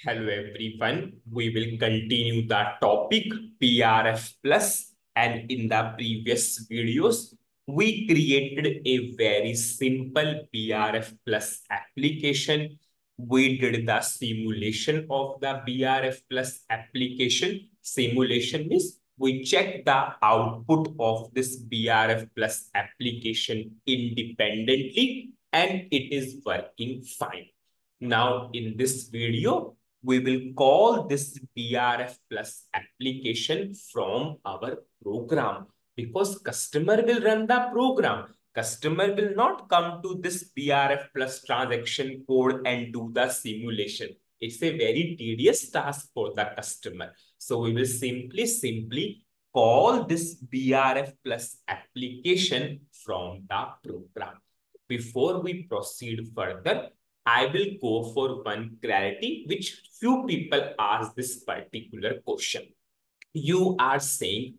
Hello everyone. We will continue the topic BRF plus and in the previous videos, we created a very simple BRF plus application. We did the simulation of the BRF plus application. Simulation means we check the output of this BRF plus application independently and it is working fine. Now in this video, we will call this BRF plus application from our program because customer will run the program. Customer will not come to this BRF plus transaction code and do the simulation. It's a very tedious task for the customer. So we will simply, simply call this BRF plus application from the program. Before we proceed further, I will go for one clarity, which few people ask this particular question. You are saying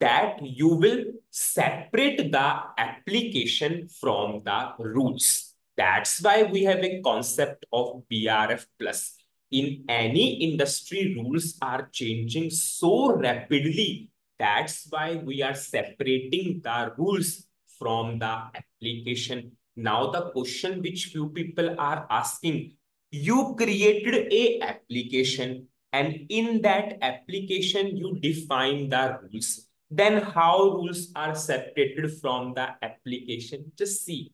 that you will separate the application from the rules. That's why we have a concept of BRF plus. In any industry, rules are changing so rapidly. That's why we are separating the rules from the application now the question which few people are asking, you created a application and in that application you define the rules. Then how rules are separated from the application? Just see.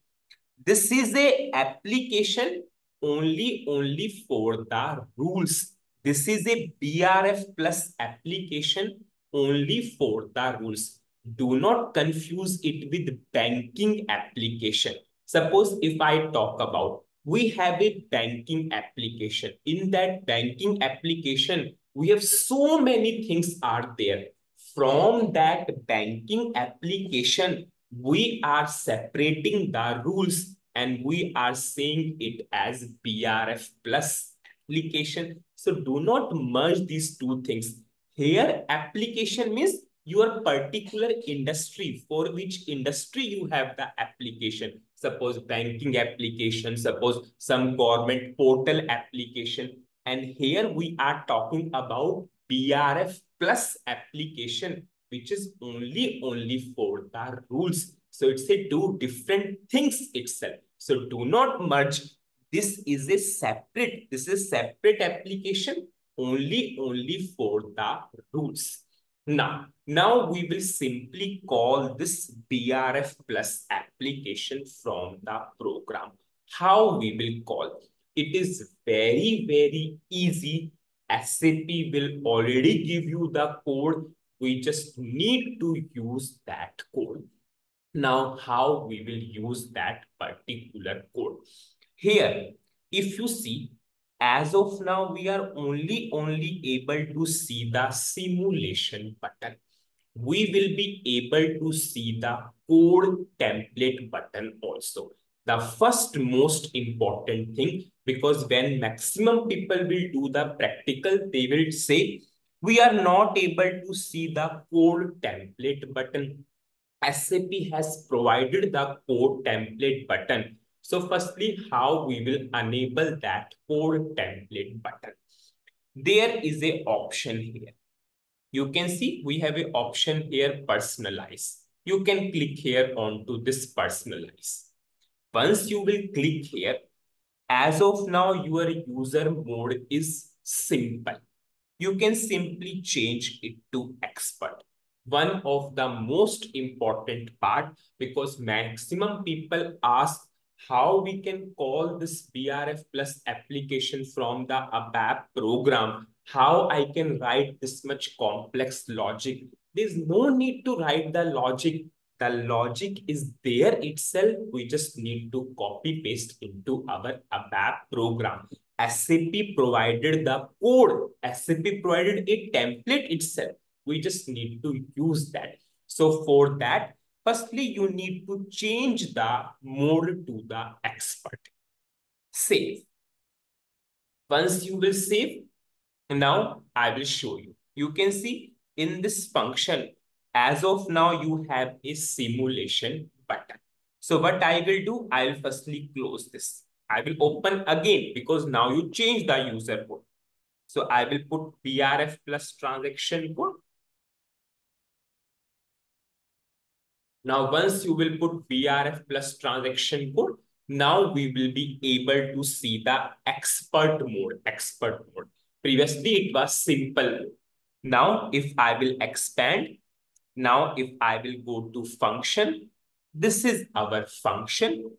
This is a application only only for the rules. This is a BRF plus application only for the rules. Do not confuse it with banking application. Suppose if I talk about, we have a banking application. In that banking application, we have so many things are there. From that banking application, we are separating the rules and we are saying it as BRF plus application. So do not merge these two things. Here, application means your particular industry for which industry you have the application suppose banking application, suppose some government portal application. And here we are talking about BRF plus application, which is only, only for the rules. So it's a two different things itself. So do not merge. This is a separate, this is separate application only, only for the rules. Now, now we will simply call this BRF plus application from the program. How we will call? It is very, very easy. SAP will already give you the code. We just need to use that code. Now, how we will use that particular code? Here, if you see, as of now, we are only, only able to see the simulation button. We will be able to see the code template button also. The first most important thing, because when maximum people will do the practical, they will say, we are not able to see the code template button. SAP has provided the code template button so firstly, how we will enable that code template button. There is a option here. You can see we have an option here, personalize. You can click here onto this personalize. Once you will click here, as of now, your user mode is simple. You can simply change it to expert one of the most important part because maximum people ask how we can call this BRF plus application from the ABAP program, how I can write this much complex logic. There's no need to write the logic. The logic is there itself. We just need to copy paste into our ABAP program. SAP provided the code. SAP provided a template itself. We just need to use that. So for that, Firstly, you need to change the mode to the expert. Save. Once you will save, now I will show you. You can see in this function, as of now, you have a simulation button. So what I will do, I will firstly close this. I will open again because now you change the user code. So I will put BRF plus transaction code. Now, once you will put BRF plus transaction code, now we will be able to see the expert mode, expert mode. Previously, it was simple. Now, if I will expand, now if I will go to function, this is our function.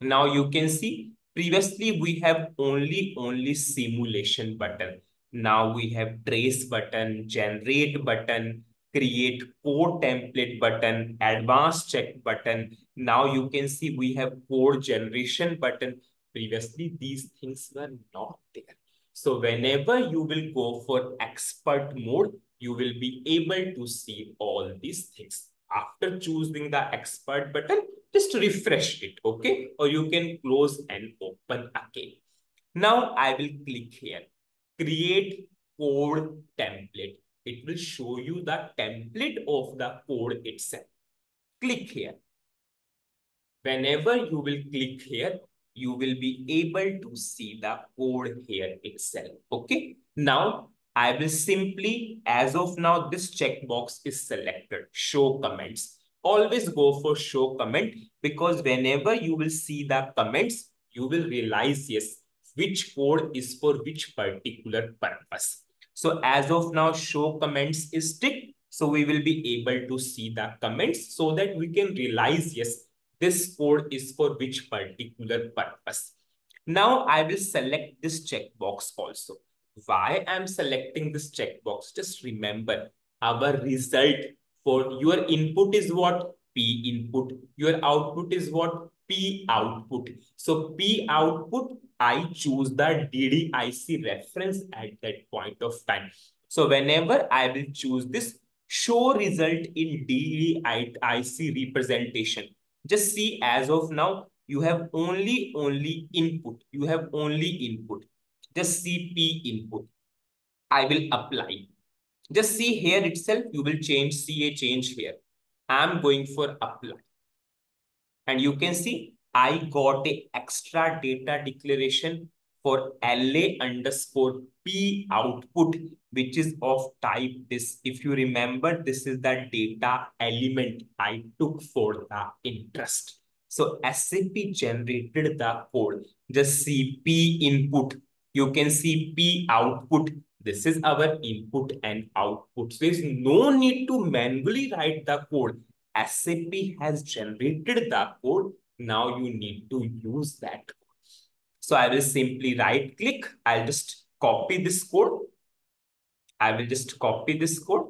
Now you can see previously we have only, only simulation button. Now we have trace button, generate button, create code template button, advanced check button. Now you can see we have code generation button. Previously, these things were not there. So whenever you will go for expert mode, you will be able to see all these things. After choosing the expert button, just refresh it, okay? Or you can close and open again. Now I will click here, create code template. It will show you the template of the code itself. Click here. Whenever you will click here, you will be able to see the code here itself. Okay. Now I will simply, as of now, this checkbox is selected, show comments. Always go for show comment because whenever you will see the comments, you will realize, yes, which code is for which particular purpose. So as of now, show comments is ticked. So we will be able to see the comments so that we can realize, yes, this code is for which particular purpose. Now I will select this checkbox also why I'm selecting this checkbox. Just remember our result for your input is what? P input. Your output is what? P output. So P output, I choose the DDIC reference at that point of time. So whenever I will choose this show result in DDIC representation, just see as of now, you have only, only input. You have only input just CP input. I will apply. Just see here itself, you will change see a change here. I'm going for apply. And you can see I got a extra data declaration for LA underscore P output, which is of type this. If you remember, this is the data element I took for the interest. So SAP generated the code. Just see P input you can see P output. This is our input and output. So there's no need to manually write the code. SAP has generated the code. Now you need to use that. So I will simply right click. I'll just copy this code. I will just copy this code.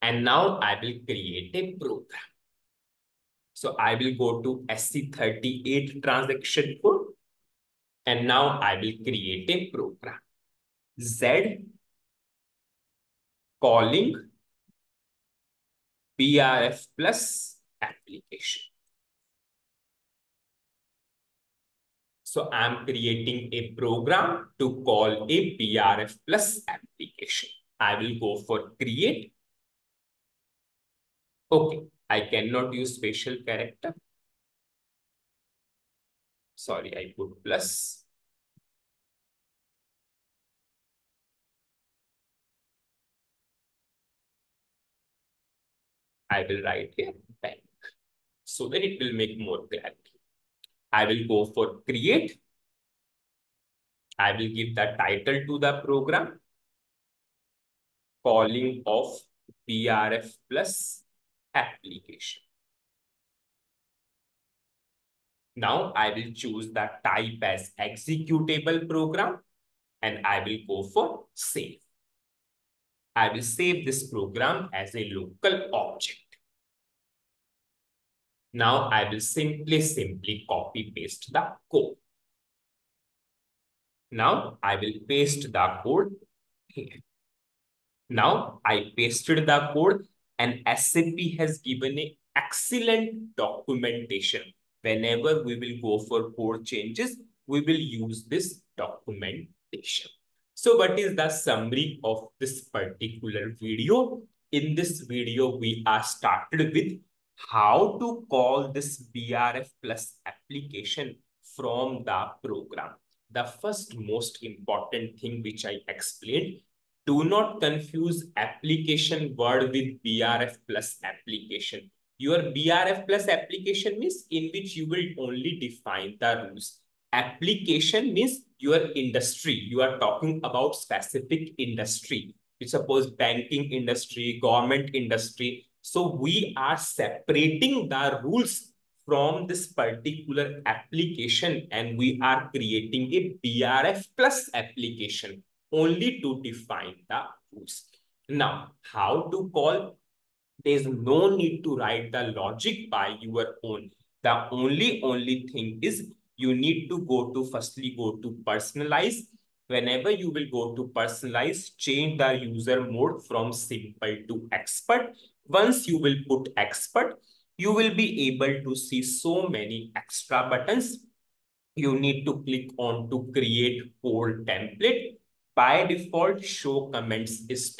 And now I will create a program. So I will go to SE38 transaction code. And now I will create a program. Z calling BRF plus application. So I'm creating a program to call a BRF plus application. I will go for create. Okay, I cannot use special character. Sorry, I put plus. I will write here bank so that it will make more clarity. I will go for create. I will give the title to the program calling of BRF plus application. Now I will choose the type as executable program and I will go for save. I will save this program as a local object. Now I will simply, simply copy paste the code. Now I will paste the code here. Now I pasted the code and SAP has given a excellent documentation whenever we will go for code changes, we will use this documentation. So what is the summary of this particular video? In this video, we are started with how to call this BRF plus application from the program. the first most important thing which I explained, do not confuse application word with BRF plus application. Your BRF plus application means in which you will only define the rules. Application means your industry. You are talking about specific industry. You suppose banking industry, government industry. So we are separating the rules from this particular application and we are creating a BRF plus application only to define the rules. Now, how to call? There's no need to write the logic by your own. The only, only thing is you need to go to firstly go to personalize. Whenever you will go to personalize, change the user mode from simple to expert. Once you will put expert, you will be able to see so many extra buttons. You need to click on to create code template. By default, show comments is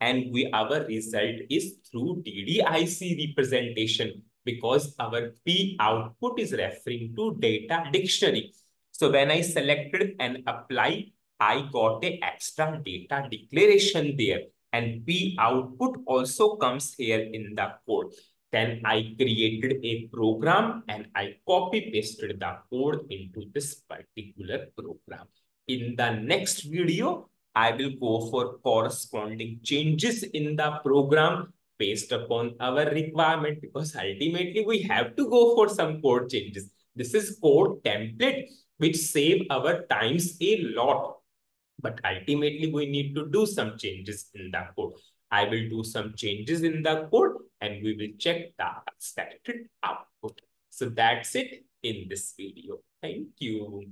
and we our result is through DDIC representation because our P output is referring to data dictionary. So when I selected and apply, I got a extra data declaration there and P output also comes here in the code. Then I created a program and I copy pasted the code into this particular program. In the next video, I will go for corresponding changes in the program based upon our requirement because ultimately we have to go for some code changes. This is code template which save our times a lot. But ultimately we need to do some changes in the code. I will do some changes in the code and we will check the expected output. So that's it in this video. Thank you.